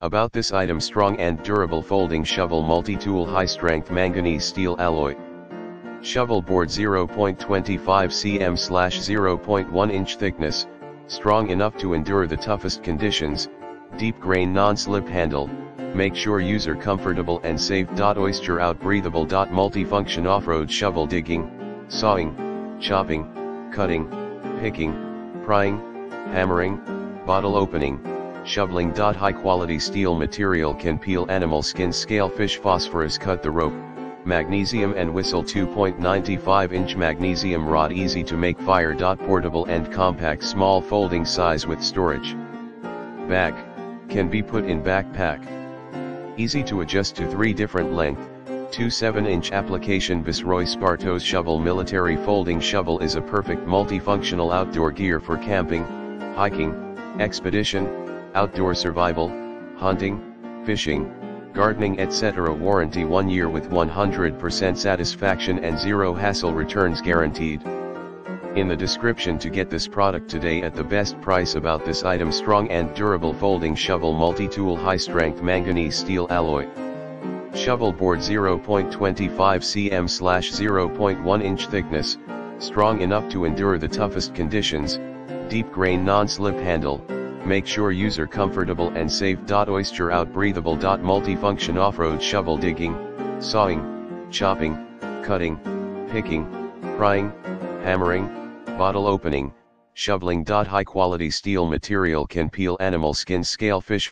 About this item strong and durable folding shovel multi-tool high-strength manganese steel alloy. Shovel board 0.25 cm slash 0.1 inch thickness, strong enough to endure the toughest conditions, deep grain non-slip handle, make sure user comfortable and safe. Oyster out breathable. Multifunction off-road shovel digging, sawing, chopping, cutting, picking, prying, hammering, bottle opening, shoveling. High quality steel material can peel animal skin. Scale fish. Phosphorus. Cut the rope, magnesium and whistle. 2.95 inch magnesium rod. Easy to make. Fire. Portable and compact. Small folding size with storage. Bag, can be put in backpack. Easy to adjust to 3 different length, 2 7-inch application. Viceroy Spartos. Shovel. Military Folding. Shovel is a perfect multifunctional outdoor gear for camping, hiking, expedition, outdoor survival, hunting, fishing, gardening etc. Warranty 1 year with 100% satisfaction and zero hassle returns guaranteed. In the description to get this product today at the best price about this item strong and durable folding shovel multi-tool high-strength manganese steel alloy. Shovel board 0.25 cm slash 0.1 inch thickness, strong enough to endure the toughest conditions, deep grain non-slip handle, make sure user comfortable and safe. Oyster out breathable. Multifunction off-road shovel digging, sawing, chopping, cutting, picking, prying, hammering, Bottle opening, shoveling. High quality steel material can peel animal skin scale fish